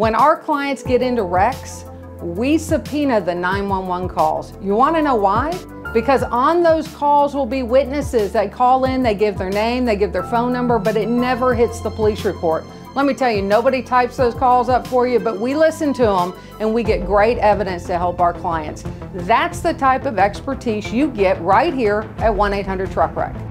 When our clients get into wrecks, we subpoena the 911 calls. You want to know why? Because on those calls will be witnesses that call in, they give their name, they give their phone number, but it never hits the police report. Let me tell you, nobody types those calls up for you, but we listen to them and we get great evidence to help our clients. That's the type of expertise you get right here at 1 800 Truck Wreck.